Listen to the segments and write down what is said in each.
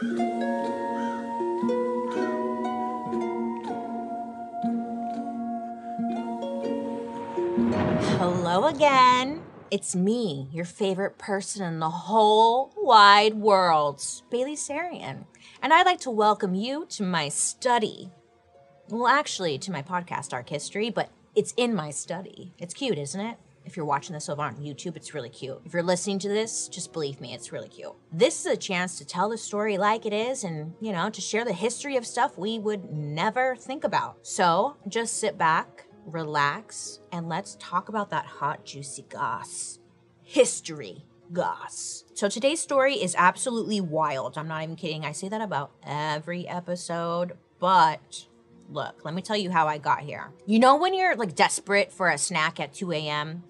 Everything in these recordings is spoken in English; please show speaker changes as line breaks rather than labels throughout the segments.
Hello again. It's me, your favorite person in the whole wide world, Bailey Sarian. And I'd like to welcome you to my study. Well, actually, to my podcast, Dark History, but it's in my study. It's cute, isn't it? If you're watching this over on YouTube, it's really cute. If you're listening to this, just believe me, it's really cute. This is a chance to tell the story like it is and, you know, to share the history of stuff we would never think about. So just sit back, relax, and let's talk about that hot, juicy goss. History goss. So today's story is absolutely wild. I'm not even kidding. I say that about every episode, but look, let me tell you how I got here. You know, when you're like desperate for a snack at 2 a.m.,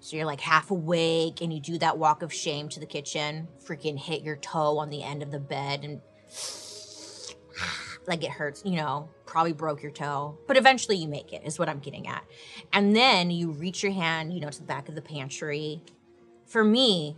so you're like half awake and you do that walk of shame to the kitchen, freaking hit your toe on the end of the bed and like it hurts, you know, probably broke your toe, but eventually you make it, is what I'm getting at. And then you reach your hand, you know, to the back of the pantry. For me,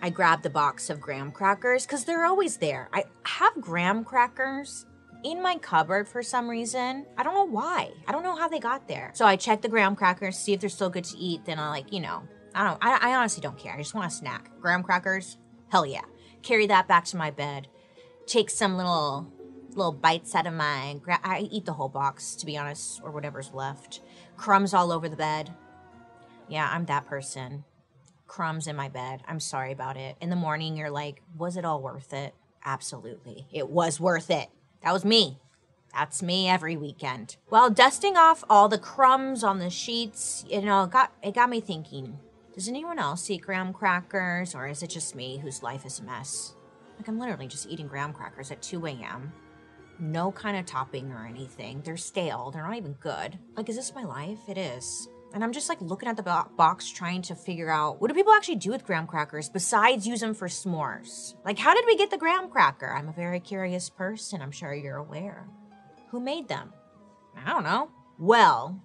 I grab the box of graham crackers because they're always there. I have graham crackers in my cupboard for some reason. I don't know why. I don't know how they got there. So I check the graham crackers, see if they're still good to eat. Then I like, you know, I don't. I, I honestly don't care. I just want a snack. Graham crackers, hell yeah. Carry that back to my bed. Take some little little bites out of my. Gra- I eat the whole box to be honest, or whatever's left. Crumbs all over the bed. Yeah, I'm that person. Crumbs in my bed. I'm sorry about it. In the morning, you're like, was it all worth it? Absolutely. It was worth it. That was me. That's me every weekend. While dusting off all the crumbs on the sheets, you know, it got it got me thinking. Does anyone else eat graham crackers, or is it just me whose life is a mess? Like I'm literally just eating graham crackers at 2 a.m. No kind of topping or anything. They're stale. They're not even good. Like, is this my life? It is. And I'm just like looking at the box trying to figure out what do people actually do with graham crackers besides use them for s'mores? Like, how did we get the graham cracker? I'm a very curious person. I'm sure you're aware. Who made them? I don't know. Well,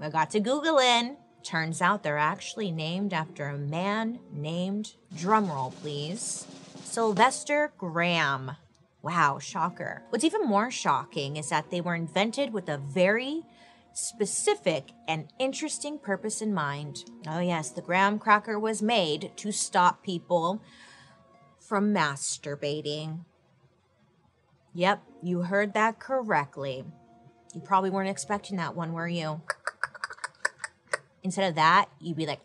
I got to Google in. Turns out they're actually named after a man named, drumroll please, Sylvester Graham. Wow, shocker. What's even more shocking is that they were invented with a very specific and interesting purpose in mind. Oh, yes, the graham cracker was made to stop people from masturbating. Yep, you heard that correctly. You probably weren't expecting that one, were you? Instead of that, you'd be like,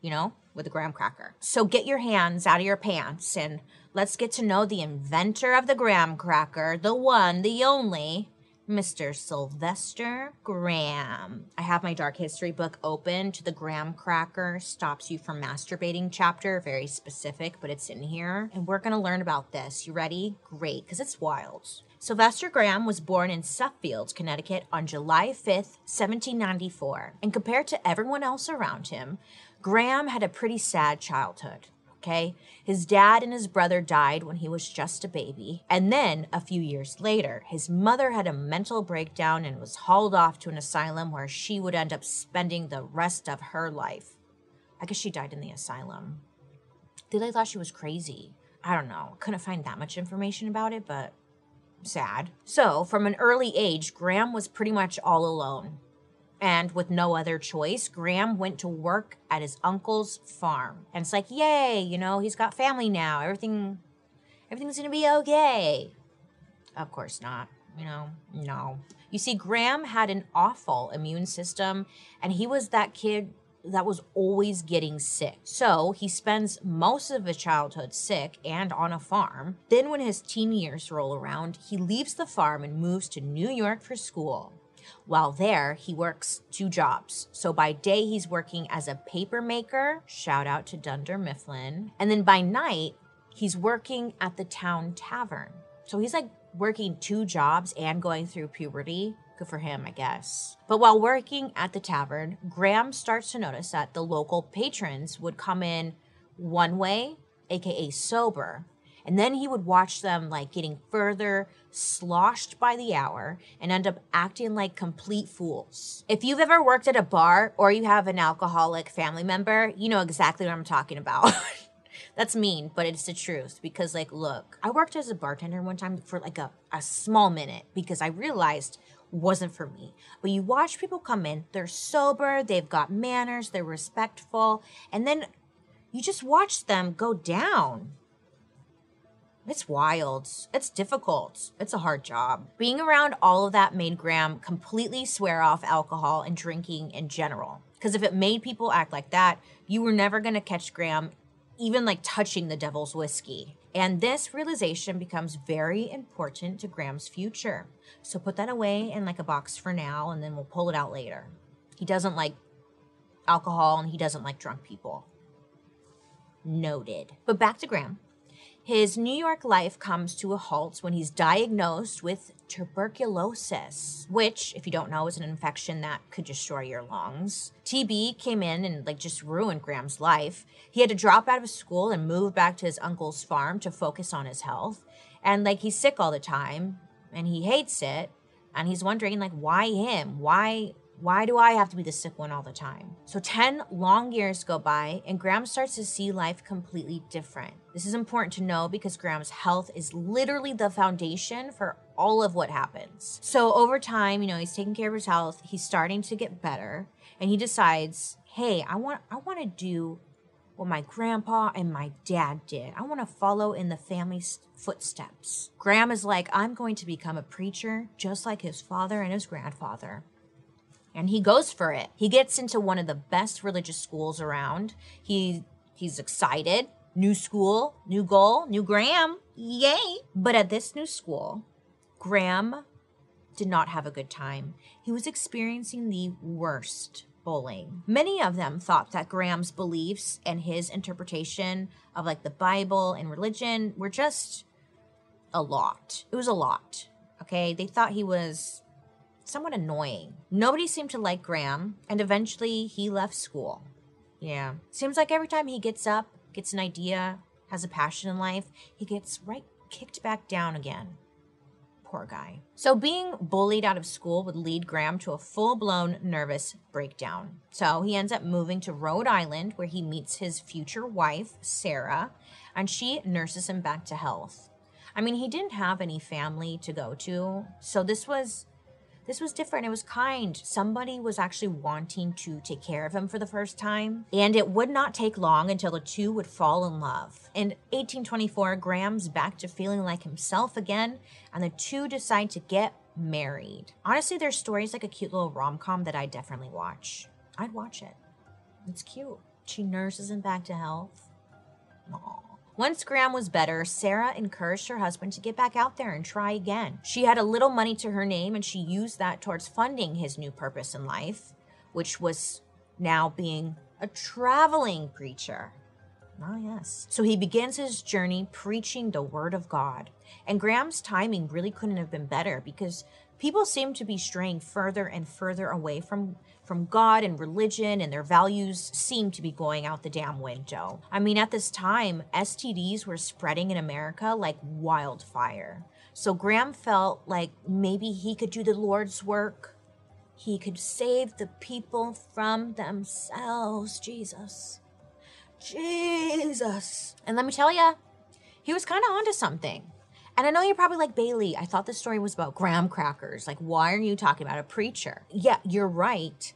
you know, with a graham cracker. So get your hands out of your pants and let's get to know the inventor of the graham cracker, the one, the only, Mr. Sylvester Graham. I have my dark history book open to the graham cracker stops you from masturbating chapter, very specific, but it's in here. And we're to learn about this. You ready? Great, because it's wild. Sylvester Graham was born in Suffield, Connecticut on July 5th, 1794. And compared to everyone else around him, Graham had a pretty sad childhood. Okay. His dad and his brother died when he was just a baby. And then, a few years later, his mother had a mental breakdown and was hauled off to an asylum where she would end up spending the rest of her life. I guess she died in the asylum. They thought she was crazy. I don't know. Couldn't find that much information about it, but sad. So, from an early age, Graham was pretty much all alone. And with no other choice, Graham went to work at his uncle's farm. And it's like, yay, you know, he's got family now. Everything everything's gonna be okay. Of course not. You know, no. You see, Graham had an awful immune system, and he was that kid that was always getting sick. So he spends most of his childhood sick and on a farm. Then, when his teen years roll around, he leaves the farm and moves to New York for school. While there, he works two jobs. So by day, he's working as a paper maker, shout out to Dunder Mifflin. And then by night, he's working at the town tavern. So he's like working two jobs and going through puberty. Good for him, I guess. But while working at the tavern, Graham starts to notice that the local patrons would come in one way, aka sober, and then he would watch them like getting further sloshed by the hour and end up acting like complete fools. If you've ever worked at a bar or you have an alcoholic family member, you know exactly what I'm talking about. That's mean, but it's the truth because, like, look, I worked as a bartender one time for like a, a small minute because I realized wasn't for me. But you watch people come in, they're sober, they've got manners, they're respectful, and then you just watch them go down. It's wild. It's difficult. It's a hard job. Being around all of that made Graham completely swear off alcohol and drinking in general. Because if it made people act like that, you were never going to catch Graham even like touching the devil's whiskey. And this realization becomes very important to Graham's future. So put that away in like a box for now and then we'll pull it out later. He doesn't like alcohol and he doesn't like drunk people. Noted. But back to Graham. His New York life comes to a halt when he's diagnosed with tuberculosis, which, if you don't know, is an infection that could destroy your lungs. TB came in and like just ruined Graham's life. He had to drop out of school and move back to his uncle's farm to focus on his health. And like he's sick all the time and he hates it and he's wondering like why him? Why why do I have to be the sick one all the time? So 10 long years go by, and Graham starts to see life completely different. This is important to know because Graham's health is literally the foundation for all of what happens. So over time, you know, he's taking care of his health, he's starting to get better, and he decides, hey, I want I want to do what my grandpa and my dad did. I want to follow in the family's footsteps. Graham is like, I'm going to become a preacher just like his father and his grandfather and he goes for it. He gets into one of the best religious schools around. He he's excited. New school, new goal, new Graham. Yay. But at this new school, Graham did not have a good time. He was experiencing the worst bullying. Many of them thought that Graham's beliefs and his interpretation of like the Bible and religion were just a lot. It was a lot. Okay? They thought he was somewhat annoying. Nobody seemed to like Graham, and eventually he left school. Yeah. Seems like every time he gets up, gets an idea, has a passion in life, he gets right kicked back down again. Poor guy. So, being bullied out of school would lead Graham to a full blown nervous breakdown. So, he ends up moving to Rhode Island where he meets his future wife, Sarah, and she nurses him back to health. I mean, he didn't have any family to go to, so this was this was different. It was kind. Somebody was actually wanting to take care of him for the first time. And it would not take long until the two would fall in love. In 1824, Graham's back to feeling like himself again, and the two decide to get married. Honestly, their story's like a cute little rom com that I'd definitely watch. I'd watch it. It's cute. She nurses him back to health. Aww. Once Graham was better, Sarah encouraged her husband to get back out there and try again. She had a little money to her name and she used that towards funding his new purpose in life, which was now being a traveling preacher. Ah, yes. So he begins his journey preaching the word of God. And Graham's timing really couldn't have been better because people seem to be straying further and further away from from God and religion and their values seem to be going out the damn window. I mean, at this time, STDs were spreading in America like wildfire. So Graham felt like maybe he could do the Lord's work. He could save the people from themselves, Jesus. Jesus. And let me tell you, he was kind of onto something. And I know you're probably like, Bailey, I thought the story was about graham crackers. Like, why are you talking about a preacher? Yeah, you're right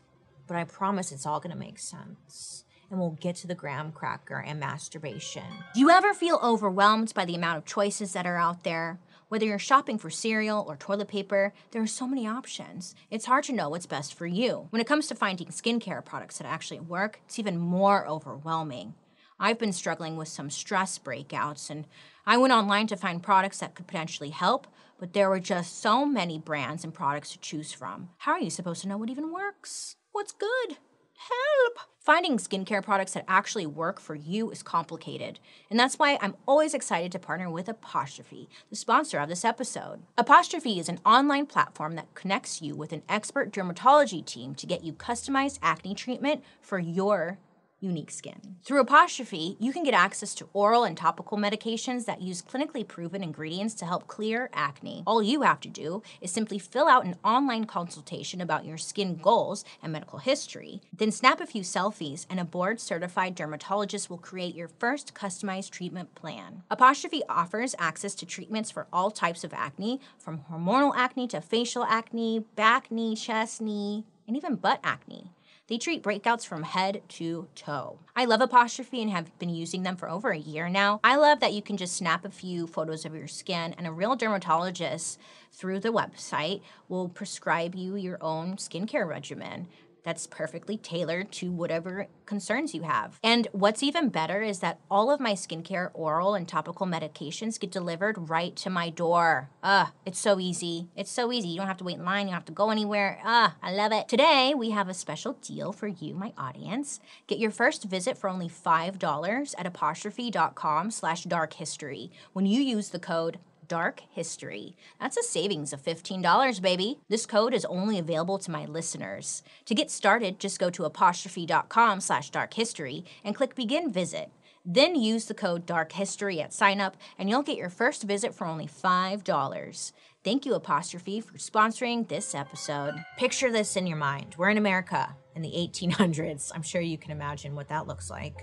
but I promise it's all gonna make sense. And we'll get to the graham cracker and masturbation.
Do you ever feel overwhelmed by the amount of choices that are out there? Whether you're shopping for cereal or toilet paper, there are so many options. It's hard to know what's best for you. When it comes to finding skincare products that actually work, it's even more overwhelming. I've been struggling with some stress breakouts, and I went online to find products that could potentially help, but there were just so many brands and products to choose from. How are you supposed to know what even works? What's good? Help! Finding skincare products that actually work for you is complicated, and that's why I'm always excited to partner with Apostrophe, the sponsor of this episode. Apostrophe is an online platform that connects you with an expert dermatology team to get you customized acne treatment for your unique skin. Through Apostrophe, you can get access to oral and topical medications that use clinically proven ingredients to help clear acne. All you have to do is simply fill out an online consultation about your skin goals and medical history, then snap a few selfies, and a board certified dermatologist will create your first customized treatment plan. Apostrophe offers access to treatments for all types of acne, from hormonal acne to facial acne, bacne, chest knee, and even butt acne. They treat breakouts from head to toe. I love Apostrophe and have been using them for over a year now. I love that you can just snap a few photos of your skin and a real dermatologist through the website will prescribe you your own skincare regimen that's perfectly tailored to whatever concerns you have. And what's even better is that all of my skincare, oral, and topical medications get delivered right to my door. Ugh, it's so easy. It's so easy. You don't have to wait in line, you don't have to go anywhere. Ah, I love it. Today, we have a special deal for you, my audience. Get your first visit for only $5 at apostrophe.com slash dark history when you use the code Dark History. That's a savings of $15, baby. This code is only available to my listeners. To get started, just go to apostrophe.com slash dark history and click begin visit. Then use the code Dark History at sign up, and you'll get your first visit for only $5. Thank you, Apostrophe, for sponsoring this episode.
Picture this in your mind. We're in America in the 1800s. I'm sure you can imagine what that looks like.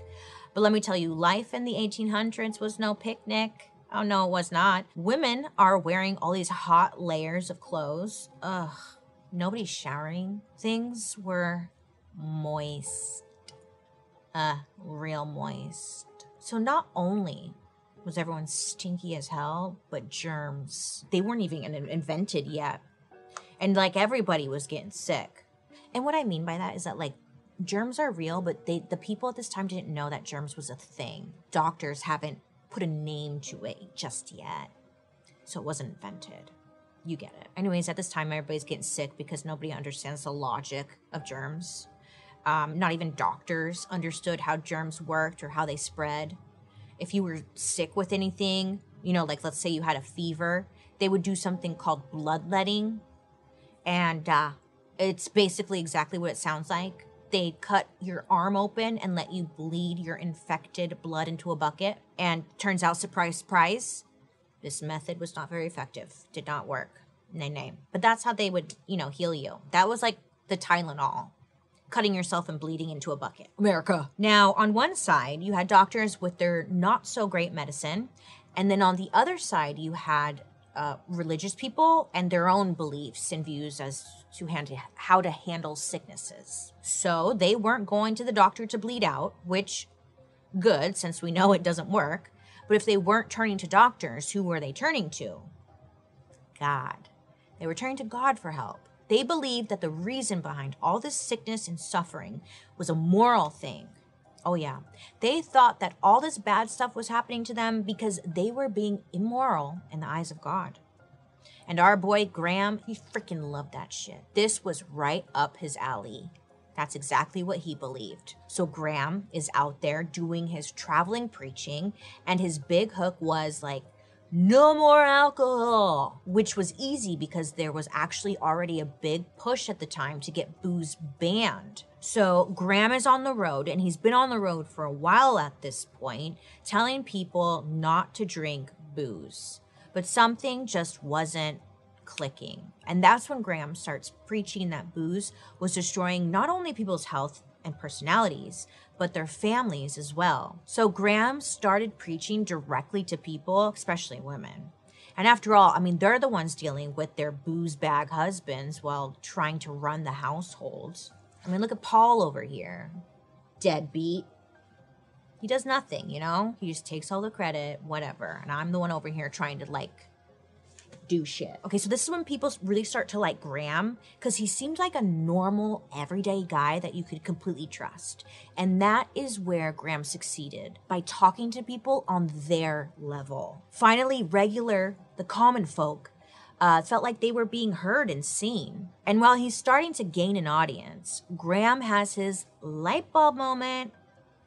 But let me tell you, life in the 1800s was no picnic. Oh, no, it was not. Women are wearing all these hot layers of clothes. Ugh, nobody's showering. Things were moist. Uh, real moist. So not only was everyone stinky as hell, but germs. They weren't even invented yet. And like everybody was getting sick. And what I mean by that is that like germs are real, but they the people at this time didn't know that germs was a thing. Doctors haven't put a name to it just yet. So it wasn't invented. You get it. Anyways, at this time, everybody's getting sick because nobody understands the logic of germs. Um, not even doctors understood how germs worked or how they spread. If you were sick with anything, you know, like let's say you had a fever, they would do something called bloodletting. And uh, it's basically exactly what it sounds like. They cut your arm open and let you bleed your infected blood into a bucket. And turns out, surprise, surprise, this method was not very effective. Did not work. Nay, nay. But that's how they would, you know, heal you. That was like the Tylenol, cutting yourself and bleeding into a bucket. America. Now, on one side, you had doctors with their not so great medicine. And then on the other side, you had uh, religious people and their own beliefs and views as to hand, how to handle sicknesses. So they weren't going to the doctor to bleed out, which good since we know it doesn't work. But if they weren't turning to doctors, who were they turning to? God. They were turning to God for help. They believed that the reason behind all this sickness and suffering was a moral thing. Oh, yeah. They thought that all this bad stuff was happening to them because they were being immoral in the eyes of God. And our boy Graham, he freaking loved that shit. This was right up his alley. That's exactly what he believed. So Graham is out there doing his traveling preaching, and his big hook was like, no more alcohol, which was easy because there was actually already a big push at the time to get booze banned. So Graham is on the road, and he's been on the road for a while at this point, telling people not to drink booze. But something just wasn't clicking. And that's when Graham starts preaching that booze was destroying not only people's health and personalities, but their families as well. So Graham started preaching directly to people, especially women. And after all, I mean, they're the ones dealing with their booze bag husbands while trying to run the household. I mean, look at Paul over here. Deadbeat. He does nothing, you know? He just takes all the credit, whatever. And I'm the one over here trying to like do shit. Okay, so this is when people really start to like Graham because he seemed like a normal, everyday guy that you could completely trust. And that is where Graham succeeded by talking to people on their level. Finally, regular, the common folk, uh, felt like they were being heard and seen. And while he's starting to gain an audience, Graham has his light bulb moment.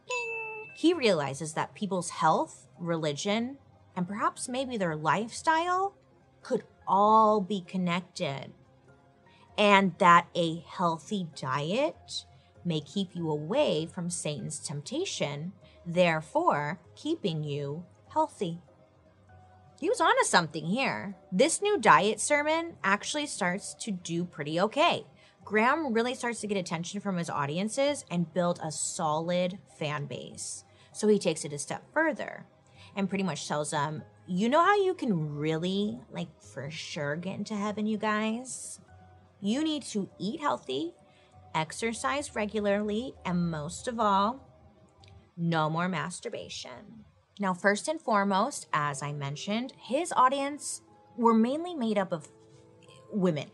Ding. He realizes that people's health, religion, and perhaps maybe their lifestyle could all be connected and that a healthy diet may keep you away from Satan's temptation, therefore keeping you healthy. He was onto something here. This new diet sermon actually starts to do pretty okay. Graham really starts to get attention from his audiences and build a solid fan base. So he takes it a step further and pretty much tells them, you know how you can really, like, for sure get into heaven, you guys? You need to eat healthy, exercise regularly, and most of all, no more masturbation. Now, first and foremost, as I mentioned, his audience were mainly made up of women.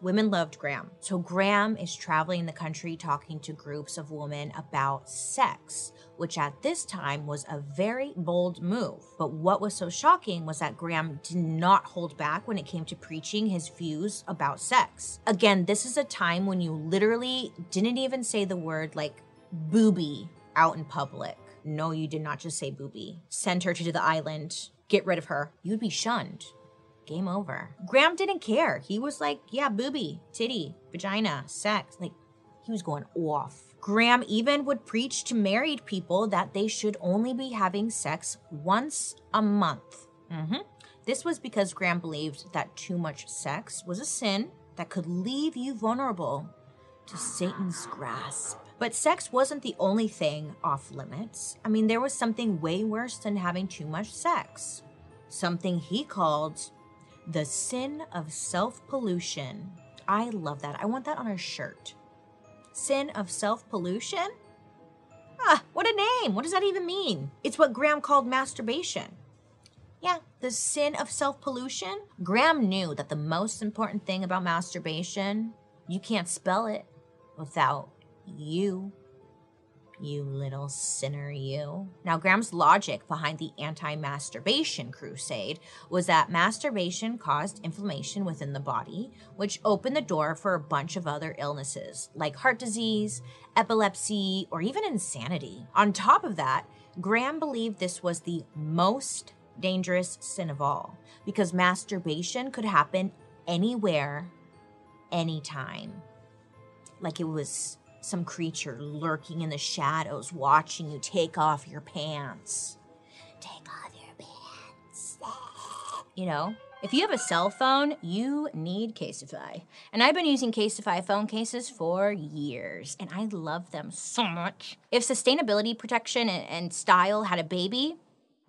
Women loved Graham. So Graham is traveling the country talking to groups of women about sex, which at this time was a very bold move. But what was so shocking was that Graham did not hold back when it came to preaching his views about sex. Again, this is a time when you literally didn't even say the word like booby out in public. No, you did not just say booby. Send her to the island. Get rid of her. You'd be shunned. Game over. Graham didn't care. He was like, yeah, booby, titty, vagina, sex. Like, he was going off. Graham even would preach to married people that they should only be having sex once a month. Mm-hmm. This was because Graham believed that too much sex was a sin that could leave you vulnerable to Satan's grasp. But sex wasn't the only thing off limits. I mean, there was something way worse than having too much sex. Something he called the sin of self pollution. I love that. I want that on a shirt. Sin of self pollution? Ah, what a name. What does that even mean? It's what Graham called masturbation. Yeah, the sin of self pollution. Graham knew that the most important thing about masturbation, you can't spell it without you you little sinner, you. Now, Graham's logic behind the anti masturbation crusade was that masturbation caused inflammation within the body, which opened the door for a bunch of other illnesses like heart disease, epilepsy, or even insanity. On top of that, Graham believed this was the most dangerous sin of all because masturbation could happen anywhere, anytime. Like it was some creature lurking in the shadows watching you take off your pants. Take off your pants. You know? If you have a cell phone, you need Casetify. And I've been using Casetify phone cases for years, and I love them so much. If sustainability, protection, and style had a baby,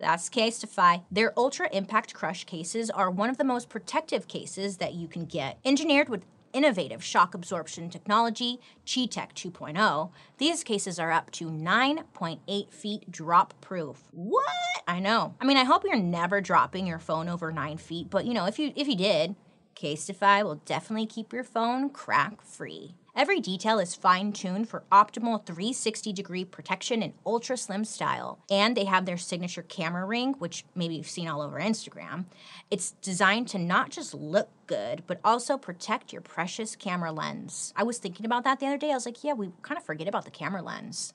that's Casetify. Their Ultra Impact Crush cases are one of the most protective cases that you can get. Engineered with innovative shock absorption technology, Chi-Tech 2.0, these cases are up to 9.8 feet drop proof. What? I know. I mean, I hope you're never dropping your phone over 9 feet, but you know, if you if you did, Casetify will definitely keep your phone crack free. Every detail is fine tuned for optimal 360 degree protection in ultra slim style. And they have their signature camera ring, which maybe you've seen all over Instagram. It's designed to not just look good, but also protect your precious camera lens. I was thinking about that the other day. I was like, yeah, we kind of forget about the camera lens.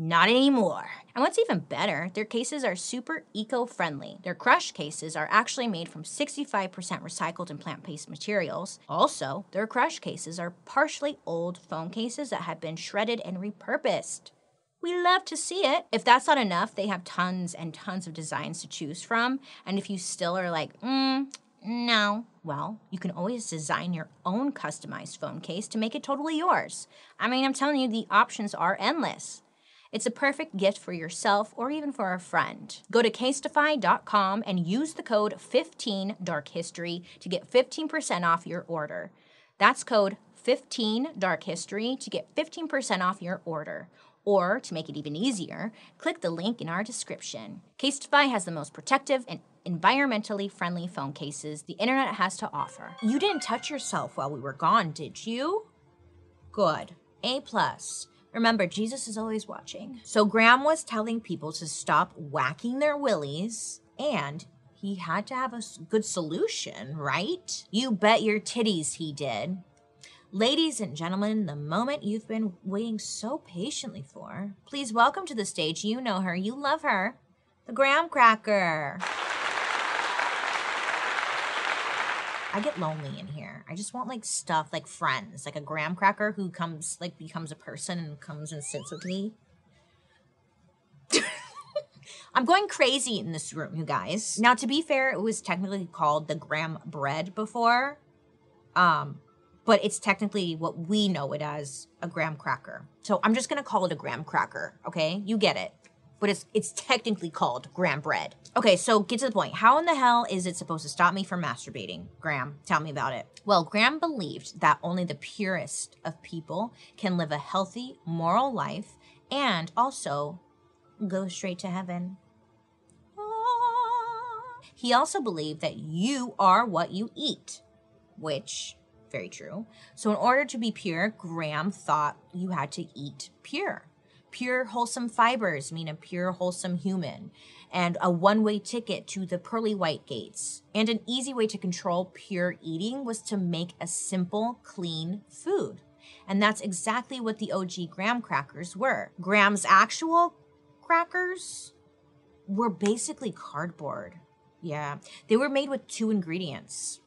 Not anymore. And what's even better, their cases are super eco friendly. Their crush cases are actually made from 65% recycled and plant based materials. Also, their crush cases are partially old phone cases that have been shredded and repurposed. We love to see it. If that's not enough, they have tons and tons of designs to choose from. And if you still are like, mm, no, well, you can always design your own customized phone case to make it totally yours. I mean, I'm telling you, the options are endless. It's a perfect gift for yourself or even for a friend. Go to casetify.com and use the code 15darkhistory to get 15% off your order. That's code 15darkhistory to get 15% off your order. Or, to make it even easier, click the link in our description. Casetify has the most protective and environmentally friendly phone cases the internet has to offer. You didn't touch yourself while we were gone, did you? Good. A plus. Remember, Jesus is always watching. So Graham was telling people to stop whacking their willies and he had to have a good solution, right? You bet your titties he did. Ladies and gentlemen, the moment you've been waiting so patiently for, please welcome to the stage. You know her, you love her, the Graham Cracker. I get lonely in here. I just want like stuff, like friends, like a graham cracker who comes, like becomes a person and comes and sits with me. I'm going crazy in this room, you guys. Now, to be fair, it was technically called the graham bread before. Um, but it's technically what we know it as a graham cracker. So I'm just gonna call it a graham cracker, okay? You get it. But it's it's technically called graham bread. Okay, so get to the point. How in the hell is it supposed to stop me from masturbating? Graham, tell me about it. Well, Graham believed that only the purest of people can live a healthy, moral life and also go straight to heaven. Ah. He also believed that you are what you eat, which very true. So in order to be pure, Graham thought you had to eat pure. Pure wholesome fibers mean a pure wholesome human and a one-way ticket to the pearly white gates. And an easy way to control pure eating was to make a simple, clean food. And that's exactly what the OG graham crackers were. Graham's actual crackers were basically cardboard. Yeah, they were made with two ingredients.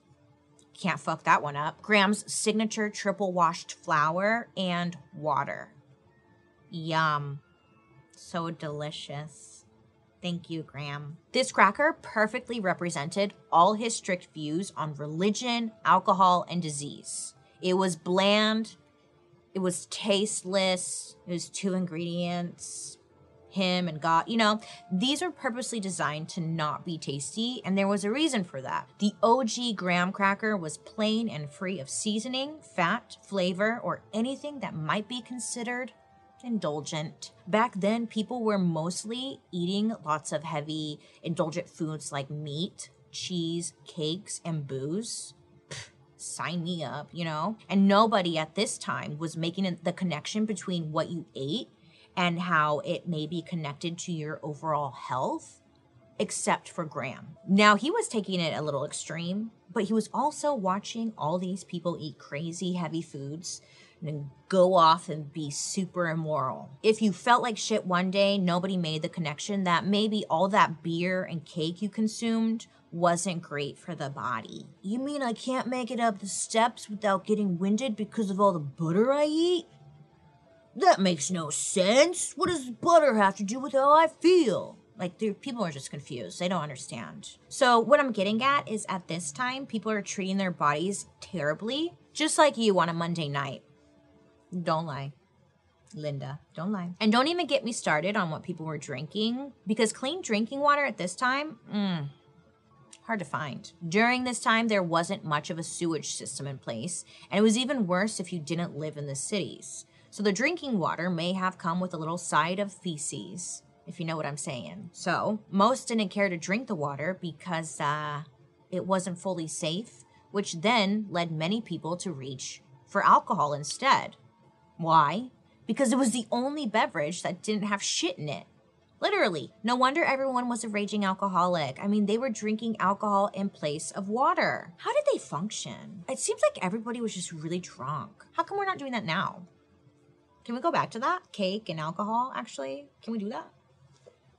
Can't fuck that one up. Graham's signature triple washed flour and water. Yum. So delicious. Thank you, Graham. This cracker perfectly represented all his strict views on religion, alcohol, and disease. It was bland, it was tasteless, it was two ingredients, him and God. You know, these are purposely designed to not be tasty, and there was a reason for that. The OG graham cracker was plain and free of seasoning, fat, flavor, or anything that might be considered indulgent. Back then, people were mostly eating lots of heavy, indulgent foods like meat, cheese, cakes, and booze. sign me up, you know? And nobody at this time was making the connection between what you ate and how it may be connected to your overall health, except for Graham. Now, he was taking it a little extreme, but he was also watching all these people eat crazy heavy foods and go off and be super immoral. If you felt like shit one day, nobody made the connection that maybe all that beer and cake you consumed wasn't great for the body. You mean I can't make it up the steps without getting winded because of all the butter I eat? That makes no sense. What does butter have to do with how I feel? Like, people are just confused. They don't understand. So, what I'm getting at is at this time, people are treating their bodies terribly, just like you on a Monday night. Don't lie. Linda, don't lie. And don't even get me started on what people were drinking, because clean drinking water at this time, mm, hard to find. During this time, there wasn't much of a sewage system in place, and it was even worse if you didn't live in the cities. So the drinking water may have come with a little side of feces, if you know what I'm saying. So most didn't care to drink the water because uh, it wasn't fully safe, which then led many people to reach for alcohol instead. Why? Because it was the only beverage that didn't have shit in it. Literally, no wonder everyone was a raging alcoholic. I mean, they were drinking alcohol in place of water. How did they function? It seems like everybody was just really drunk. How come we're not doing that now? Can we go back to that? Cake and alcohol, actually? Can we do that?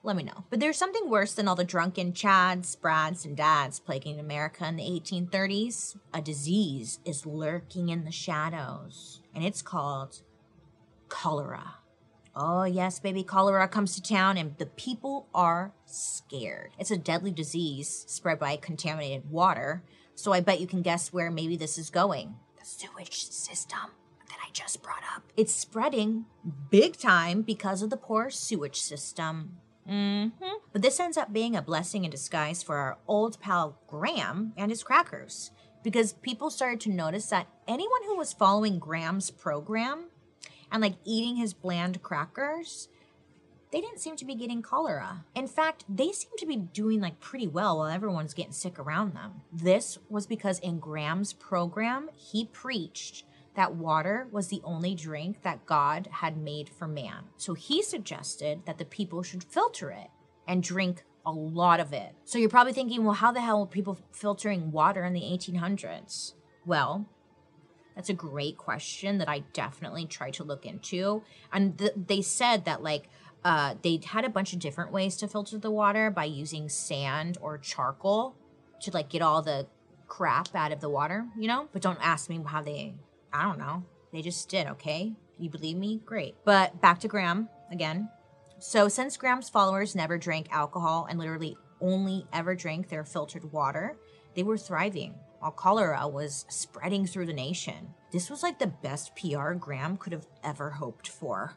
Let me know. But there's something worse than all the drunken Chads, Brads, and Dads plaguing America in the 1830s. A disease is lurking in the shadows, and it's called cholera. Oh, yes, baby, cholera comes to town, and the people are scared. It's a deadly disease spread by contaminated water, so I bet you can guess where maybe this is going the sewage system that I just brought up. It's spreading big time because of the poor sewage system. Mm-hmm. But this ends up being a blessing in disguise for our old pal Graham and his crackers because people started to notice that anyone who was following Graham's program and like eating his bland crackers, they didn't seem to be getting cholera. In fact, they seemed to be doing like pretty well while everyone's getting sick around them. This was because in Graham's program, he preached that water was the only drink that God had made for man. So he suggested that the people should filter it and drink a lot of it. So you're probably thinking, well, how the hell were people filtering water in the 1800s? Well, that's a great question that I definitely tried to look into. And th- they said that, like, uh, they had a bunch of different ways to filter the water by using sand or charcoal to, like, get all the crap out of the water, you know? But don't ask me how they, I don't know. They just did, okay? You believe me? Great. But back to Graham again. So, since Graham's followers never drank alcohol and literally only ever drank their filtered water, they were thriving while cholera was spreading through the nation. This was like the best PR Graham could have ever hoped for.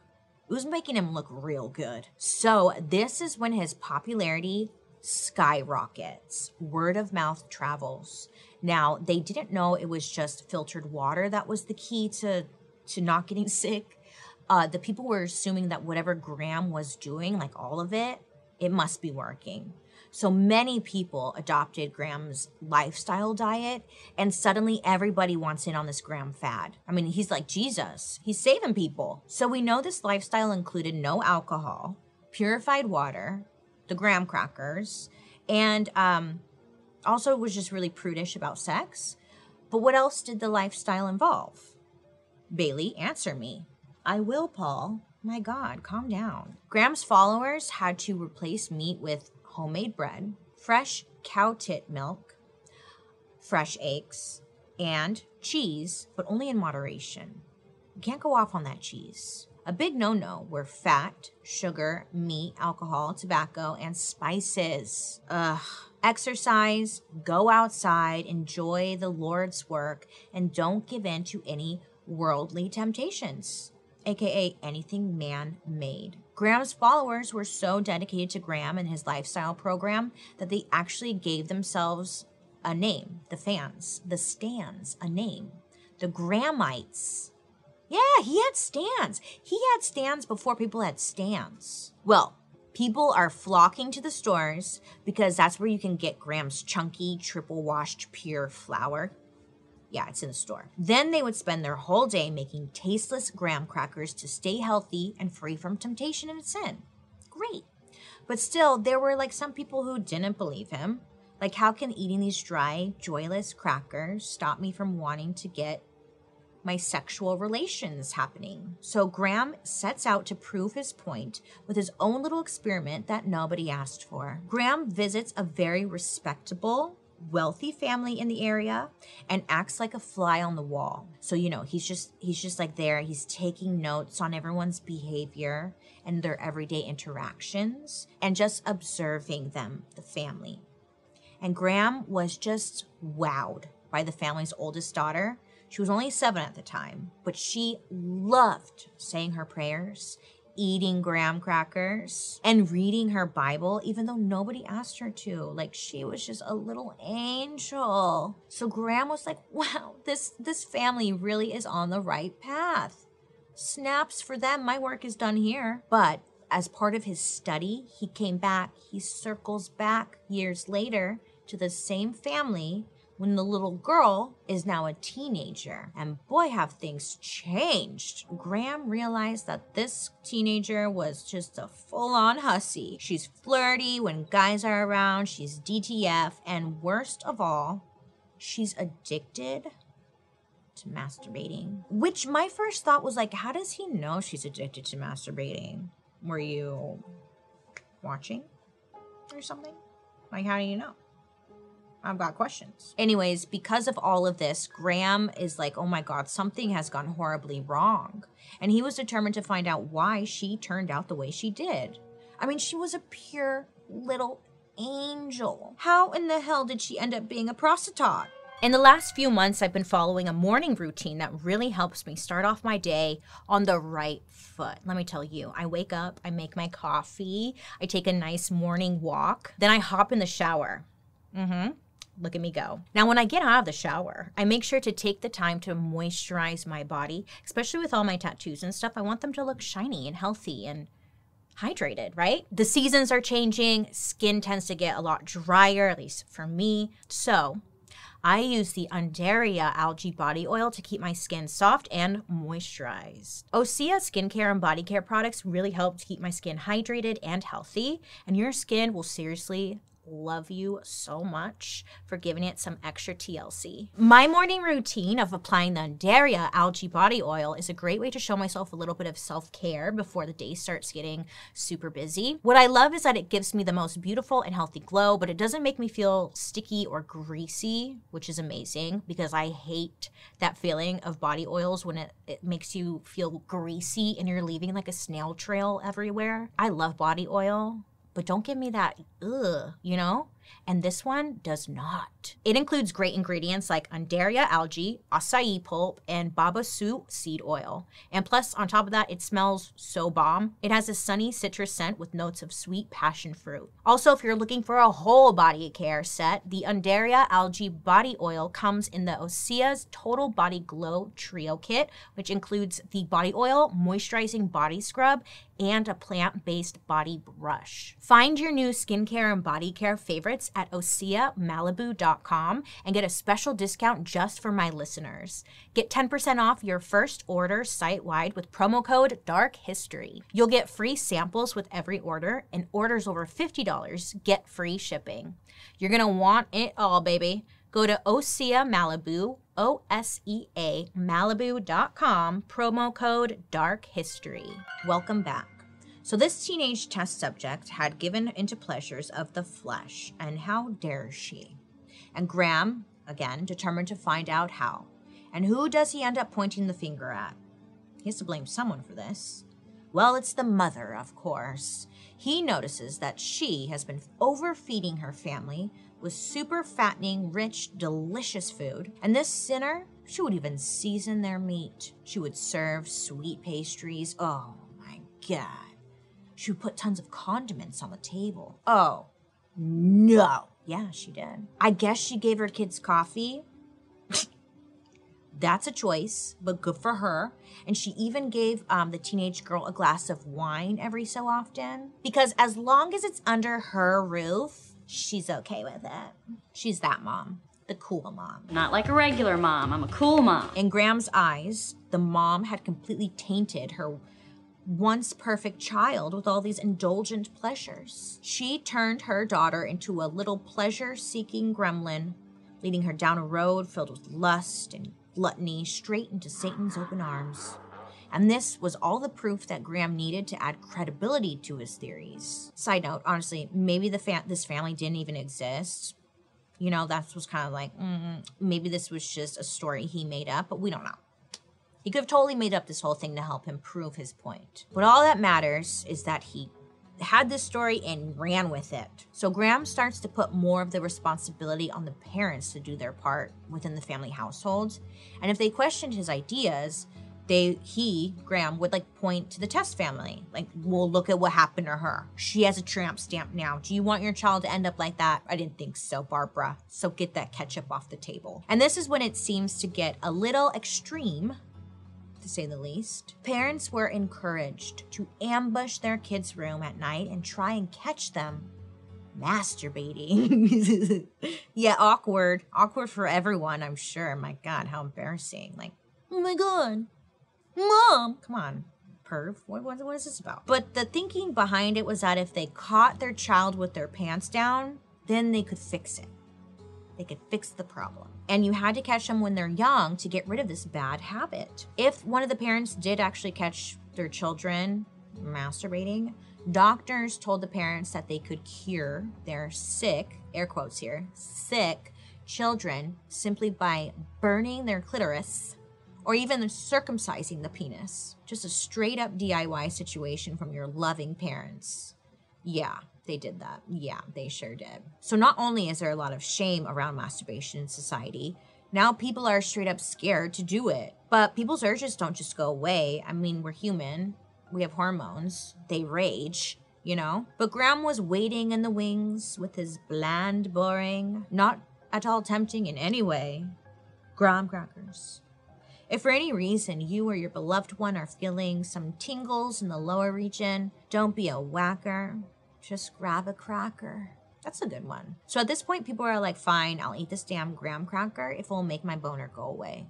It was making him look real good. So, this is when his popularity skyrockets. Word of mouth travels. Now, they didn't know it was just filtered water that was the key to to not getting sick. Uh, the people were assuming that whatever Graham was doing, like all of it, it must be working. So many people adopted Graham's lifestyle diet, and suddenly everybody wants in on this Graham fad. I mean, he's like Jesus, he's saving people. So we know this lifestyle included no alcohol, purified water, the graham crackers, and um, also was just really prudish about sex. But what else did the lifestyle involve? Bailey, answer me. I will, Paul. My God, calm down. Graham's followers had to replace meat with homemade bread, fresh cow tit milk, fresh eggs, and cheese, but only in moderation. You can't go off on that cheese. A big no no were fat, sugar, meat, alcohol, tobacco, and spices. Ugh. Exercise, go outside, enjoy the Lord's work, and don't give in to any worldly temptations, aka anything man made. Graham's followers were so dedicated to Graham and his lifestyle program that they actually gave themselves a name, the fans, the stands, a name, the Grahamites. Yeah, he had stands. He had stands before people had stands. Well, people are flocking to the stores because that's where you can get Graham's chunky, triple washed pure flour. Yeah, it's in the store. Then they would spend their whole day making tasteless graham crackers to stay healthy and free from temptation and sin. Great. But still, there were like some people who didn't believe him. Like, how can eating these dry, joyless crackers stop me from wanting to get my sexual relations happening. So Graham sets out to prove his point with his own little experiment that nobody asked for. Graham visits a very respectable, wealthy family in the area and acts like a fly on the wall. So you know, he's just he's just like there, he's taking notes on everyone's behavior and their everyday interactions and just observing them, the family. And Graham was just wowed by the family's oldest daughter she was only seven at the time, but she loved saying her prayers, eating graham crackers, and reading her Bible, even though nobody asked her to. Like she was just a little angel. So Graham was like, wow, this this family really is on the right path. Snaps for them, my work is done here. But as part of his study, he came back, he circles back years later to the same family when the little girl is now a teenager. And boy, have things changed. Graham realized that this teenager was just a full on hussy. She's flirty when guys are around, she's DTF, and worst of all, she's addicted to masturbating. Which my first thought was like, how does he know she's addicted to masturbating? Were you watching or something? Like, how do you know? I've got questions. Anyways, because of all of this, Graham is like, oh my God, something has gone horribly wrong. And he was determined to find out why she turned out the way she did. I mean, she was a pure little angel. How in the hell did she end up being a prostitute?
In the last few months, I've been following a morning routine that really helps me start off my day on the right foot. Let me tell you, I wake up, I make my coffee, I take a nice morning walk, then I hop in the shower. Mm hmm look at me go. Now, when I get out of the shower, I make sure to take the time to moisturize my body, especially with all my tattoos and stuff. I want them to look shiny and healthy and hydrated, right? The seasons are changing, skin tends to get a lot drier, at least for me. So, I use the Undaria algae body oil to keep my skin soft and moisturized. Osea skincare and body care products really help to keep my skin hydrated and healthy, and your skin will seriously
love you so much for giving it some extra TLC. My morning routine of applying the Undaria algae body oil is a great way to show myself a little bit of self care before the day starts getting super busy. What I love is that it gives me the most beautiful and healthy glow, but it doesn't make me feel sticky or greasy, which is amazing because I hate that feeling of body oils when it, it makes you feel greasy and you're leaving like a snail trail everywhere. I love body oil but don't give me that ugh, you know? And this one does not. It includes great ingredients like Undaria algae, acai pulp, and babassu seed oil. And plus, on top of that, it smells so bomb. It has a sunny citrus scent with notes of sweet passion fruit. Also, if you're looking for a whole body care set, the Undaria algae body oil comes in the Osea's Total Body Glow Trio Kit, which includes the body oil, moisturizing body scrub, and a plant based body brush. Find your new skincare and body care favorites at OseaMalibu.com and get a special discount just for my listeners. Get 10% off your first order site wide with promo code Dark History. You'll get free samples with every order, and orders over $50 get free shipping. You're gonna want it all, baby. Go to Osea Malibu, O S E A Malibu.com, promo code Dark History. Welcome back. So, this teenage test subject had given into pleasures of the flesh, and how dare she? And Graham, again, determined to find out how. And who does he end up pointing the finger at? He has to blame someone for this. Well, it's the mother, of course. He notices that she has been overfeeding her family with super fattening, rich, delicious food. And this sinner, she would even season their meat. She would serve sweet pastries. Oh my God. She would put tons of condiments on the table. Oh, no. Yeah, she did. I guess she gave her kids coffee. That's a choice, but good for her. And she even gave um, the teenage girl a glass of wine every so often. Because as long as it's under her roof, she's okay with it. She's that mom, the cool mom.
Not like a regular mom, I'm a cool mom.
In Graham's eyes, the mom had completely tainted her once perfect child with all these indulgent pleasures. She turned her daughter into a little pleasure seeking gremlin, leading her down a road filled with lust and gluttony straight into Satan's open arms. And this was all the proof that Graham needed to add credibility to his theories. Side note, honestly, maybe the fa- this family didn't even exist. You know, that was kind of like, mm, maybe this was just a story he made up, but we don't know. He could have totally made up this whole thing to help him prove his point. But all that matters is that he had this story and ran with it. So Graham starts to put more of the responsibility on the parents to do their part within the family household. And if they questioned his ideas, they he Graham would like point to the Test family. Like, well, look at what happened to her. She has a tramp stamp now. Do you want your child to end up like that? I didn't think so, Barbara. So get that ketchup off the table. And this is when it seems to get a little extreme to say the least. Parents were encouraged to ambush their kids' room at night and try and catch them masturbating. yeah, awkward. Awkward for everyone, I'm sure. My God, how embarrassing. Like, oh my God, mom. Come on, perv. What, what, what is this about? But the thinking behind it was that if they caught their child with their pants down, then they could fix it. They could fix the problem. And you had to catch them when they're young to get rid of this bad habit. If one of the parents did actually catch their children masturbating, doctors told the parents that they could cure their sick, air quotes here, sick children simply by burning their clitoris or even circumcising the penis. Just a straight up DIY situation from your loving parents. Yeah, they did that. Yeah, they sure did. So not only is there a lot of shame around masturbation in society, now people are straight up scared to do it. But people's urges don't just go away. I mean, we're human. We have hormones. They rage, you know? But Graham was waiting in the wings with his bland, boring, not at all tempting in any way, graham crackers. If for any reason you or your beloved one are feeling some tingles in the lower region, don't be a whacker. Just grab a cracker. That's a good one. So at this point, people are like, fine, I'll eat this damn graham cracker if it'll make my boner go away.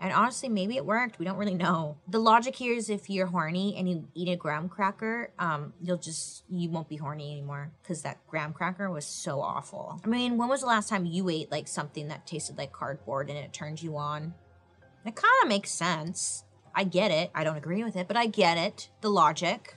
And honestly, maybe it worked. We don't really know. The logic here is if you're horny and you eat a graham cracker, um, you'll just you won't be horny anymore because that graham cracker was so awful. I mean, when was the last time you ate like something that tasted like cardboard and it turned you on? It kind of makes sense. I get it. I don't agree with it, but I get it. The logic,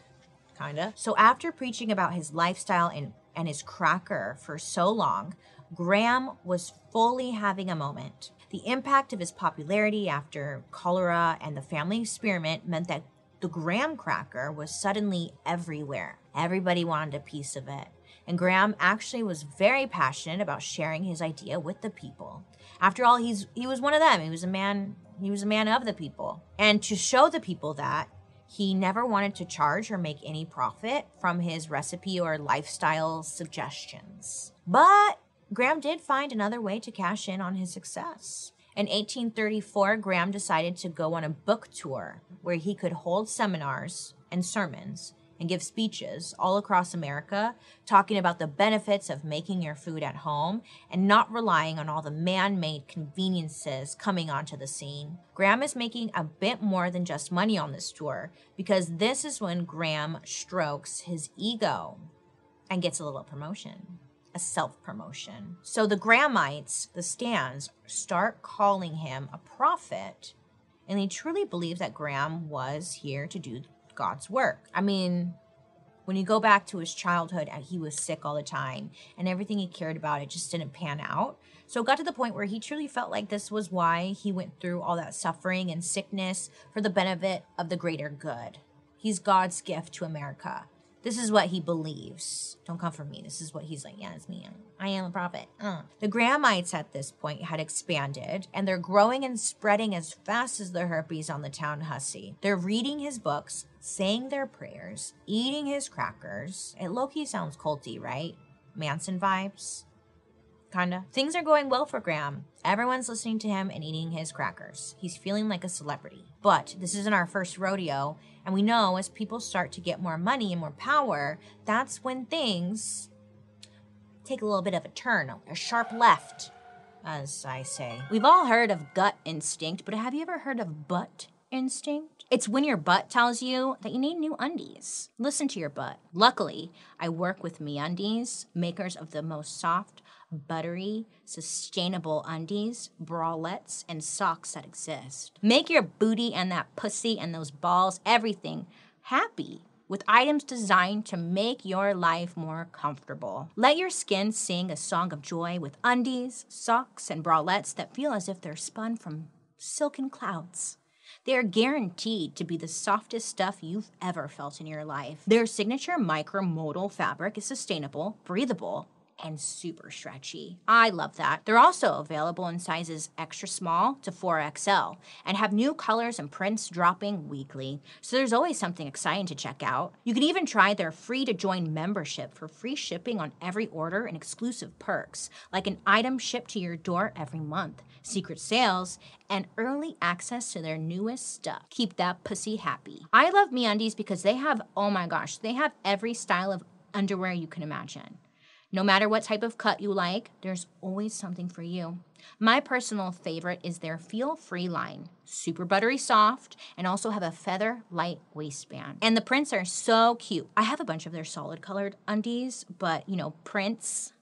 kind of. So after preaching about his lifestyle and and his cracker for so long, Graham was fully having a moment. The impact of his popularity after cholera and the family experiment meant that the graham cracker was suddenly everywhere. Everybody wanted a piece of it. And Graham actually was very passionate about sharing his idea with the people. After all, he's he was one of them. He was a man he was a man of the people. And to show the people that he never wanted to charge or make any profit from his recipe or lifestyle suggestions. But Graham did find another way to cash in on his success. In 1834, Graham decided to go on a book tour where he could hold seminars and sermons and give speeches all across America talking about the benefits of making your food at home and not relying on all the man made conveniences coming onto the scene. Graham is making a bit more than just money on this tour because this is when Graham strokes his ego and gets a little promotion. A self promotion. So the Grahamites, the stands, start calling him a prophet, and they truly believe that Graham was here to do God's work. I mean, when you go back to his childhood, he was sick all the time, and everything he cared about, it just didn't pan out. So it got to the point where he truly felt like this was why he went through all that suffering and sickness for the benefit of the greater good. He's God's gift to America. This is what he believes. Don't come for me. This is what he's like. Yeah, it's me. I am a prophet. Uh. The Grahamites at this point had expanded, and they're growing and spreading as fast as the herpes on the town hussy. They're reading his books, saying their prayers, eating his crackers. It low sounds culty, right? Manson vibes. Kinda. Things are going well for Graham. Everyone's listening to him and eating his crackers. He's feeling like a celebrity. But this isn't our first rodeo, and we know as people start to get more money and more power, that's when things take a little bit of a turn, a sharp left, as I say. We've all heard of gut instinct, but have you ever heard of butt instinct? It's when your butt tells you that you need new undies. Listen to your butt. Luckily, I work with MeUndies, makers of the most soft, buttery, sustainable undies, bralettes, and socks that exist. Make your booty and that pussy and those balls, everything, happy with items designed to make your life more comfortable. Let your skin sing a song of joy with undies, socks, and bralettes that feel as if they're spun from silken clouds. They are guaranteed to be the softest stuff you've ever felt in your life. Their signature micromodal fabric is sustainable, breathable, and super stretchy. I love that. They're also available in sizes extra small to 4XL and have new colors and prints dropping weekly. So there's always something exciting to check out. You can even try their free to join membership for free shipping on every order and exclusive perks, like an item shipped to your door every month, secret sales, and early access to their newest stuff. Keep that pussy happy. I love MeUndies because they have, oh my gosh, they have every style of underwear you can imagine. No matter what type of cut you like, there's always something for you. My personal favorite is their Feel Free line. Super buttery soft and also have a feather light waistband. And the prints are so cute. I have a bunch of their solid colored undies, but you know, prints,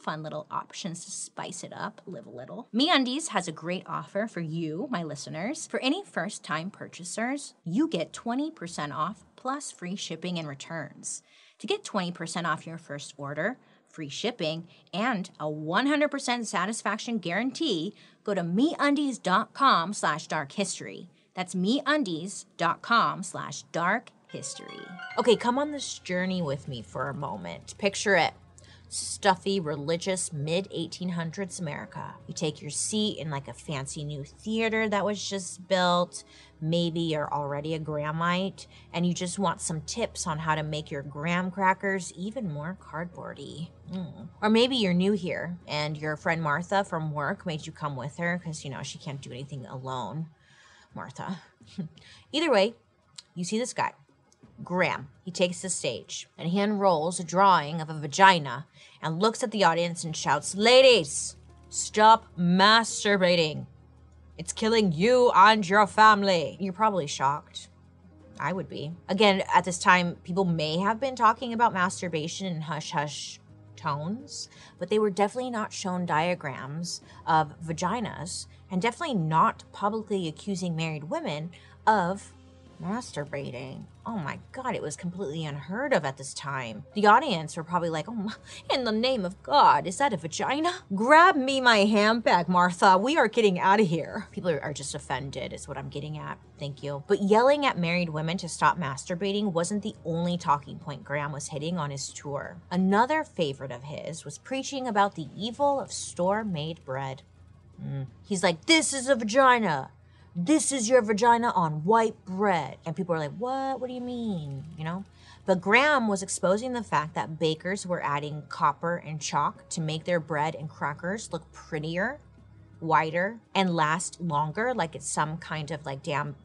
fun little options to spice it up, live a little. MeUndies has a great offer for you, my listeners. For any first-time purchasers, you get 20% off plus free shipping and returns. To get 20% off your first order, free shipping, and a 100% satisfaction guarantee, go to MeUndies.com slash dark history. That's MeUndies.com slash dark history. Okay, come on this journey with me for a moment. Picture it stuffy, religious mid 1800s America. You take your seat in like a fancy new theater that was just built. Maybe you're already a Grahamite and you just want some tips on how to make your graham crackers even more cardboardy. Mm. Or maybe you're new here and your friend Martha from work made you come with her because, you know, she can't do anything alone. Martha. Either way, you see this guy. Graham. He takes the stage and he unrolls a drawing of a vagina and looks at the audience and shouts, Ladies, stop masturbating. It's killing you and your family. You're probably shocked. I would be. Again, at this time, people may have been talking about masturbation in hush hush tones, but they were definitely not shown diagrams of vaginas and definitely not publicly accusing married women of masturbating. Oh my God, it was completely unheard of at this time. The audience were probably like, oh, in the name of God, is that a vagina? Grab me my handbag, Martha. We are getting out of here. People are, are just offended, is what I'm getting at. Thank you. But yelling at married women to stop masturbating wasn't the only talking point Graham was hitting on his tour. Another favorite of his was preaching about the evil of store made bread. Mm. He's like, this is a vagina this is your vagina on white bread. And people are like, what? What do you mean? You know? But Graham was exposing the fact that bakers were adding copper and chalk to make their bread and crackers look prettier, whiter, and last longer, like it's some kind of like damn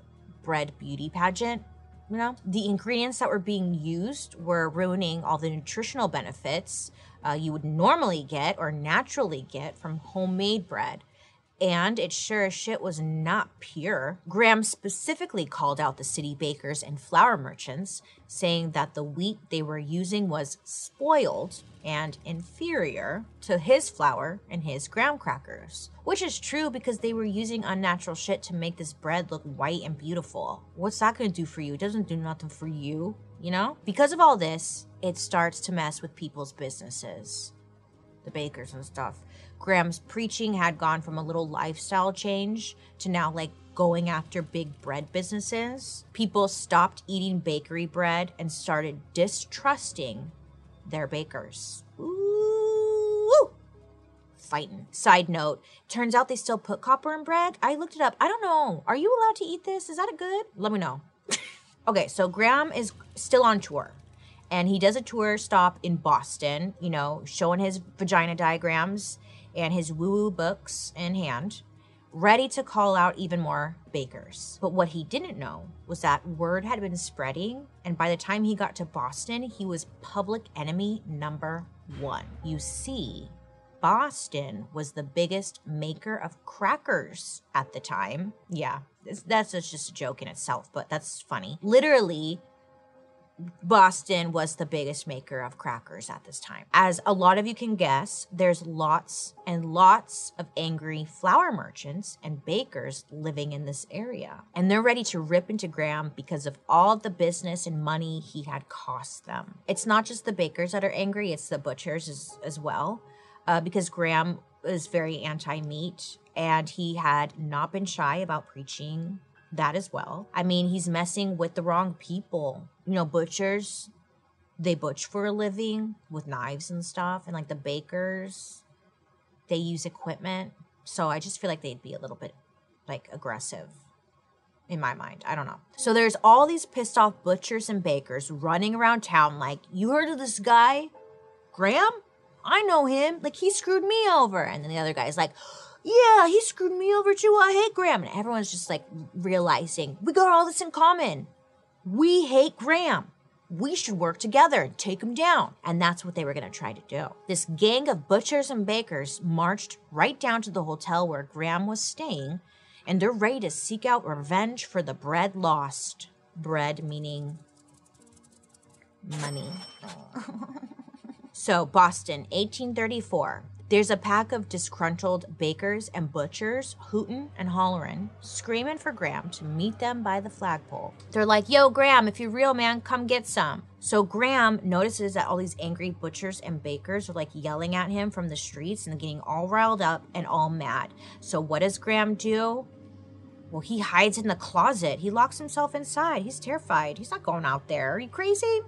bread beauty pageant. You know, the ingredients that were being used were ruining all the nutritional benefits uh, you would normally get or naturally get from homemade bread and it sure as shit was not pure. Graham specifically called out the city bakers and flour merchants, saying that the wheat they were using was spoiled and inferior to his flour and his graham crackers. Which is true because they were using unnatural shit to make this bread look white and beautiful. What's that gonna do for you? It doesn't do nothing for you, you know? Because of all this, it starts to mess with people's businesses, the bakers and stuff. Graham's preaching had gone from a little lifestyle change to now like going after big bread businesses. People stopped eating bakery bread and started distrusting their bakers. Ooh, fighting. Side note, turns out they still put copper in bread. I looked it up. I don't know. Are you allowed to eat this? Is that a good? Let me know. okay, so Graham is still on tour and he does a tour stop in Boston, you know, showing his vagina diagrams and his woo woo books in hand, ready to call out even more bakers. But what he didn't know was that word had been spreading, and by the time he got to Boston, he was public enemy number one. You see, Boston was the biggest maker of crackers at the time. Yeah, that's just a joke in itself, but that's funny. Literally, Boston was the biggest maker of crackers at this time. As a lot of you can guess, there's lots and lots of angry flour merchants and bakers living in this area. And they're ready to rip into Graham because of all the business and money he had cost them. It's not just the bakers that are angry, it's the butchers as, as well. Uh, because Graham is very anti meat and he had not been shy about preaching that as well. I mean, he's messing with the wrong people. You know, butchers, they butch for a living with knives and stuff. And like the bakers, they use equipment. So I just feel like they'd be a little bit like aggressive in my mind. I don't know. So there's all these pissed off butchers and bakers running around town like, you heard of this guy? Graham? I know him. Like he screwed me over. And then the other guy's like, yeah, he screwed me over too. I hate Graham. And everyone's just like realizing we got all this in common. We hate Graham. We should work together and take him down. And that's what they were going to try to do. This gang of butchers and bakers marched right down to the hotel where Graham was staying, and they're ready to seek out revenge for the bread lost. Bread meaning money. so, Boston, 1834. There's a pack of disgruntled bakers and butchers hooting and hollering, screaming for Graham to meet them by the flagpole. They're like, Yo, Graham, if you're real, man, come get some. So Graham notices that all these angry butchers and bakers are like yelling at him from the streets and getting all riled up and all mad. So what does Graham do? Well, he hides in the closet. He locks himself inside. He's terrified. He's not going out there. Are you crazy?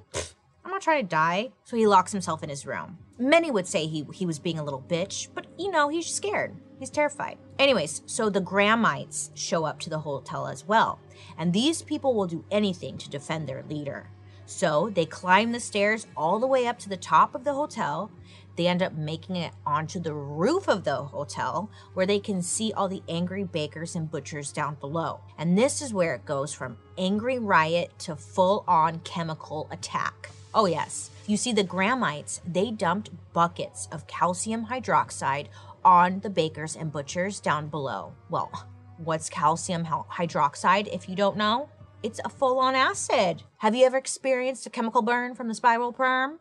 I'm not trying to die. So he locks himself in his room. Many would say he, he was being a little bitch, but you know, he's scared. He's terrified. Anyways, so the Grahamites show up to the hotel as well. And these people will do anything to defend their leader. So they climb the stairs all the way up to the top of the hotel. They end up making it onto the roof of the hotel where they can see all the angry bakers and butchers down below. And this is where it goes from angry riot to full on chemical attack. Oh, yes. You see, the Grahamites, they dumped buckets of calcium hydroxide on the bakers and butchers down below. Well, what's calcium hydroxide if you don't know? It's a full on acid. Have you ever experienced a chemical burn from the spiral perm?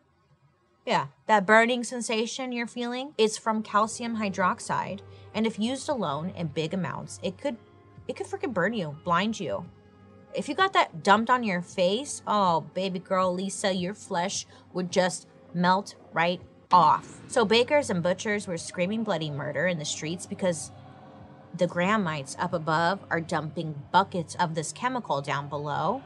Yeah, that burning sensation you're feeling is from calcium hydroxide, and if used alone in big amounts, it could it could freaking burn you, blind you. If you got that dumped on your face, oh baby girl Lisa, your flesh would just melt right off. So bakers and butchers were screaming bloody murder in the streets because the Grahamites up above are dumping buckets of this chemical down below.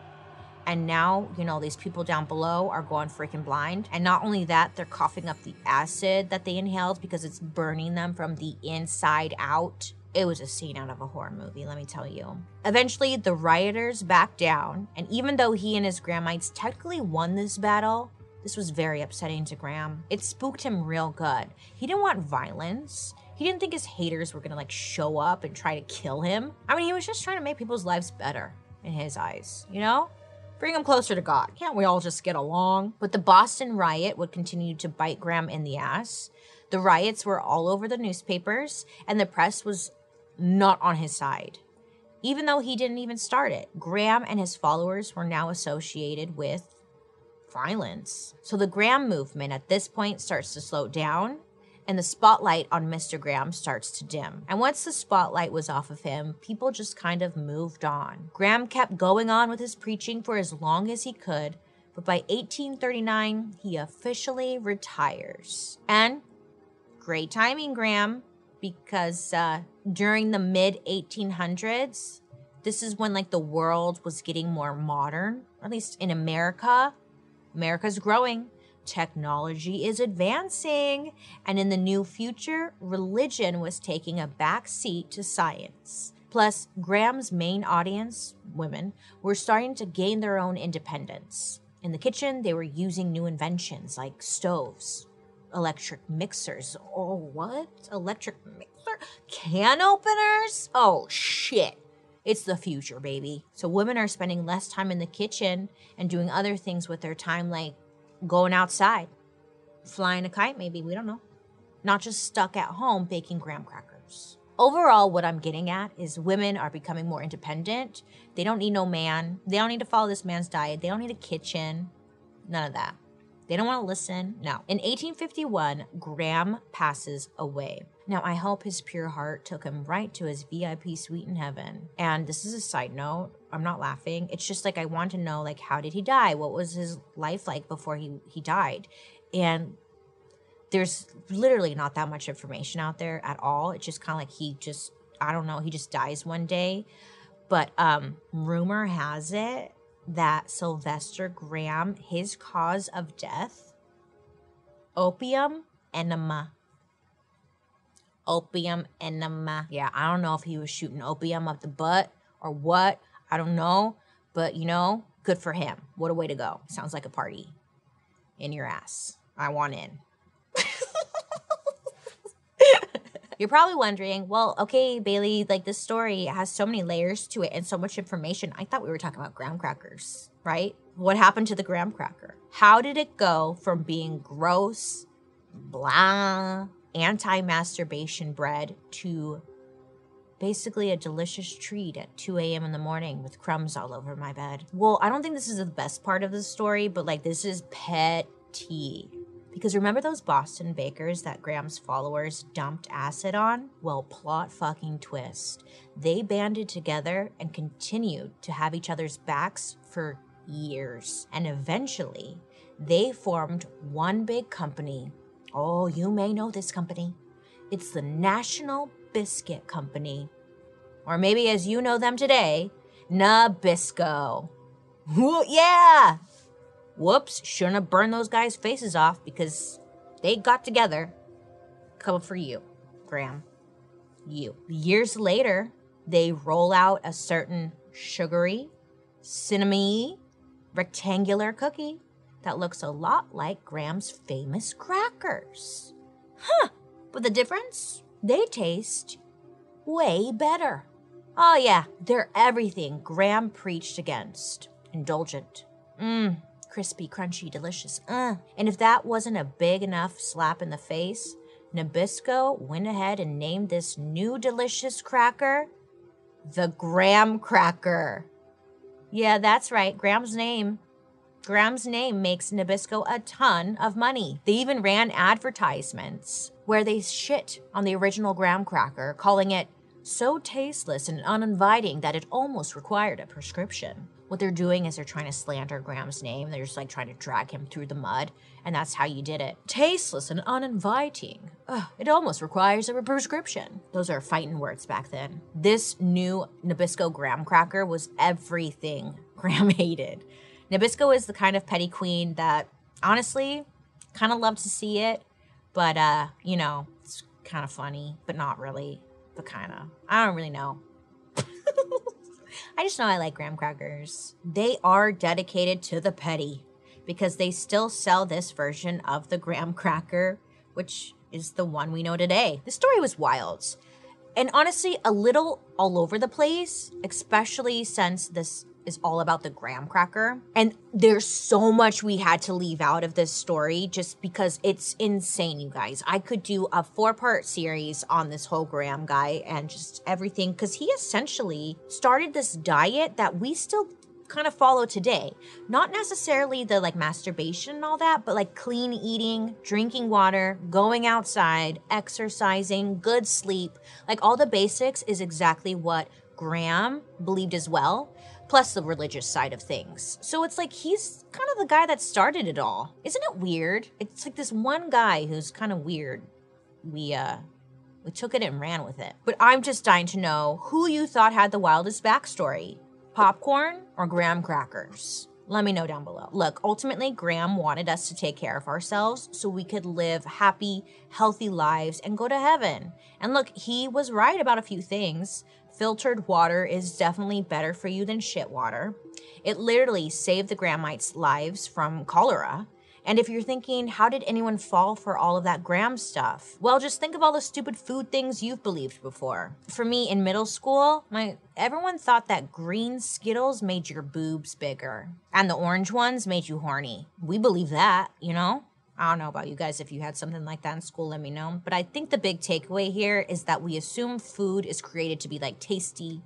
And now, you know, these people down below are going freaking blind. And not only that, they're coughing up the acid that they inhaled because it's burning them from the inside out. It was a scene out of a horror movie, let me tell you. Eventually, the rioters backed down, and even though he and his Grahamites technically won this battle, this was very upsetting to Graham. It spooked him real good. He didn't want violence. He didn't think his haters were gonna like show up and try to kill him. I mean, he was just trying to make people's lives better in his eyes, you know? Bring him closer to God. Can't we all just get along? But the Boston riot would continue to bite Graham in the ass. The riots were all over the newspapers, and the press was not on his side. Even though he didn't even start it, Graham and his followers were now associated with violence. So the Graham movement at this point starts to slow down and the spotlight on Mr. Graham starts to dim. And once the spotlight was off of him, people just kind of moved on. Graham kept going on with his preaching for as long as he could, but by 1839, he officially retires. And great timing, Graham, because uh, during the mid 1800s, this is when like the world was getting more modern, at least in America. America's growing technology is advancing, and in the new future, religion was taking a back seat to science. Plus, Graham's main audience, women, were starting to gain their own independence. In the kitchen, they were using new inventions like stoves, electric mixers. Oh, what? Electric mixer? Can openers? Oh, shit. It's the future, baby. So women are spending less time in the kitchen and doing other things with their time, like going outside, flying a kite, maybe, we don't know. Not just stuck at home baking graham crackers. Overall, what I'm getting at is women are becoming more independent. They don't need no man. They don't need to follow this man's diet. They don't need a kitchen. None of that. They don't want to listen. No. In 1851, Graham passes away. Now, I hope his pure heart took him right to his VIP suite in heaven. And this is a side note. I'm not laughing. It's just like I want to know like how did he die? What was his life like before he he died? And there's literally not that much information out there at all. It's just kind of like he just I don't know, he just dies one day. But um rumor has it that Sylvester Graham his cause of death opium enema opium enema. Yeah, I don't know if he was shooting opium up the butt or what. I don't know, but you know, good for him. What a way to go. Sounds like a party in your ass. I want in. You're probably wondering, well, okay, Bailey, like this story has so many layers to it and so much information. I thought we were talking about graham crackers, right? What happened to the graham cracker? How did it go from being gross, blah, anti masturbation bread to basically a delicious treat at 2 a.m. in the morning with crumbs all over my bed. Well, I don't think this is the best part of the story, but like this is pet tea. Because remember those Boston bakers that Graham's followers dumped acid on? Well, plot fucking twist. They banded together and continued to have each other's backs for years. And eventually, they formed one big company. Oh, you may know this company. It's the National Biscuit Company. Or maybe as you know them today, Nabisco. yeah! Whoops, shouldn't have burned those guys' faces off because they got together. Coming for you, Graham. You. Years later, they roll out a certain sugary, cinnamony, rectangular cookie that looks a lot like Graham's famous crackers. Huh, but the difference? They taste way better. Oh, yeah, they're everything Graham preached against. Indulgent. Mmm, crispy, crunchy, delicious. Uh. And if that wasn't a big enough slap in the face, Nabisco went ahead and named this new delicious cracker the graham cracker. Yeah, that's right. Graham's name. Graham's name makes Nabisco a ton of money. They even ran advertisements where they shit on the original graham cracker, calling it so tasteless and uninviting that it almost required a prescription. What they're doing is they're trying to slander Graham's name. They're just like trying to drag him through the mud, and that's how you did it. Tasteless and uninviting. Ugh, it almost requires a prescription. Those are fighting words back then. This new Nabisco graham cracker was everything Graham hated. Nabisco is the kind of petty queen that, honestly, kind of love to see it, but uh, you know, it's kind of funny, but not really but kind of. I don't really know. I just know I like graham crackers. They are dedicated to the petty because they still sell this version of the graham cracker, which is the one we know today. The story was wild. And honestly, a little all over the place, especially since this is all about the graham cracker. And there's so much we had to leave out of this story just because it's insane, you guys. I could do a four part series on this whole graham guy and just everything because he essentially started this diet that we still kind of follow today. Not necessarily the like masturbation and all that, but like clean eating, drinking water, going outside, exercising, good sleep. Like all the basics is exactly what Graham believed as well plus the religious side of things. So it's like he's kind of the guy that started it all. Isn't it weird? It's like this one guy who's kind of weird. We uh we took it and ran with it. But I'm just dying to know who you thought had the wildest backstory. Popcorn or graham crackers? Let me know down below. Look, ultimately, Graham wanted us to take care of ourselves so we could live happy, healthy lives and go to heaven. And look, he was right about a few things filtered water is definitely better for you than shit water. It literally saved the Grahamites' lives from cholera. And if you're thinking, how did anyone fall for all of that Graham stuff? Well, just think of all the stupid food things you've believed before. For me, in middle school, my everyone thought that green Skittles made your boobs bigger, and the orange ones made you horny. We believe that, you know. I don't know about you guys if you had something like that in school, let me know. But I think the big takeaway here is that we assume food is created to be like tasty,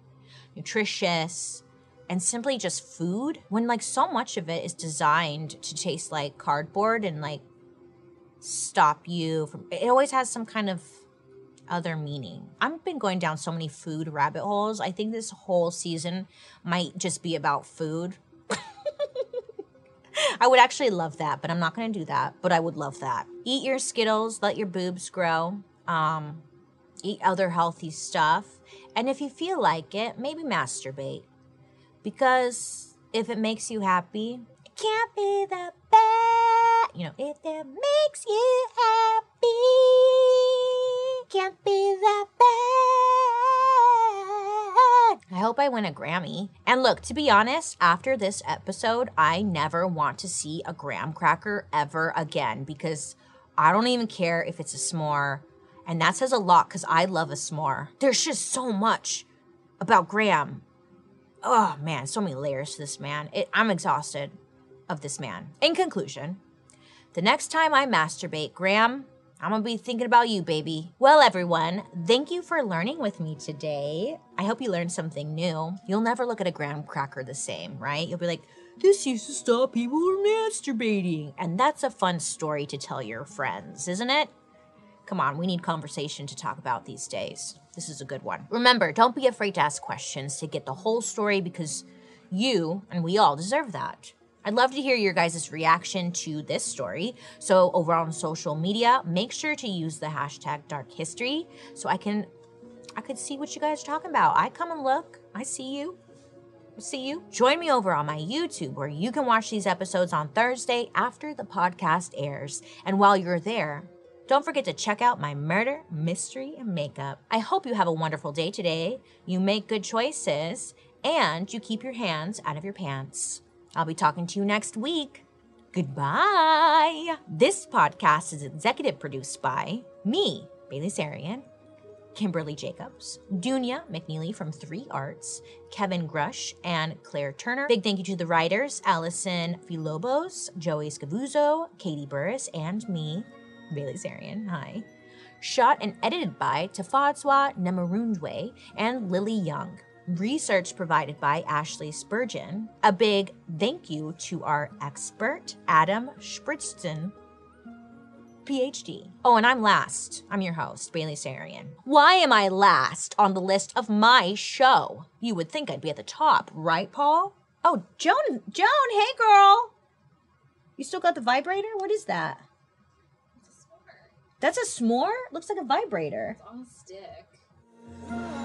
nutritious, and simply just food when like so much of it is designed to taste like cardboard and like stop you from it always has some kind of other meaning. I've been going down so many food rabbit holes. I think this whole season might just be about food. I would actually love that, but I'm not going to do that. But I would love that. Eat your Skittles, let your boobs grow. Um, eat other healthy stuff. And if you feel like it, maybe masturbate. Because if it makes you happy, it can't be that bad. You know, if it makes you happy, can't be that bad. I hope I win a Grammy. And look, to be honest, after this episode, I never want to see a graham cracker ever again because I don't even care if it's a s'more. And that says a lot because I love a s'more. There's just so much about Graham. Oh man, so many layers to this man. It, I'm exhausted of this man. In conclusion, the next time I masturbate, Graham, I'm gonna be thinking about you, baby. Well, everyone, thank you for learning with me today. I hope you learned something new. You'll never look at a graham cracker the same, right? You'll be like, this used to stop people from masturbating. And that's a fun story to tell your friends, isn't it? Come on, we need conversation to talk about these days. This is a good one. Remember, don't be afraid to ask questions to get the whole story because you and we all deserve that. I'd love to hear your guys' reaction to this story. So over on social media, make sure to use the hashtag dark history so I can I could see what you guys are talking about. I come and look. I see you. I see you. Join me over on my YouTube where you can watch these episodes on Thursday after the podcast airs. And while you're there, don't forget to check out my murder, mystery, and makeup. I hope you have a wonderful day today. You make good choices and you keep your hands out of your pants. I'll be talking to you next week. Goodbye. This podcast is executive produced by me, Bailey Sarian, Kimberly Jacobs, Dunya McNeely from Three Arts, Kevin Grush, and Claire Turner. Big thank you to the writers, Allison Filobos, Joey Scavuzzo, Katie Burris, and me, Bailey Sarian. Hi. Shot and edited by Tafadzwa Nemarundwe and Lily Young. Research provided by Ashley Spurgeon. A big thank you to our expert, Adam Spritzton, PhD. Oh, and I'm last. I'm your host, Bailey Sarian. Why am I last on the list of my show? You would think I'd be at the top, right, Paul? Oh, Joan, Joan, hey girl. You still got the vibrator? What is that? That's a s'more? Looks like a vibrator.
It's on a stick.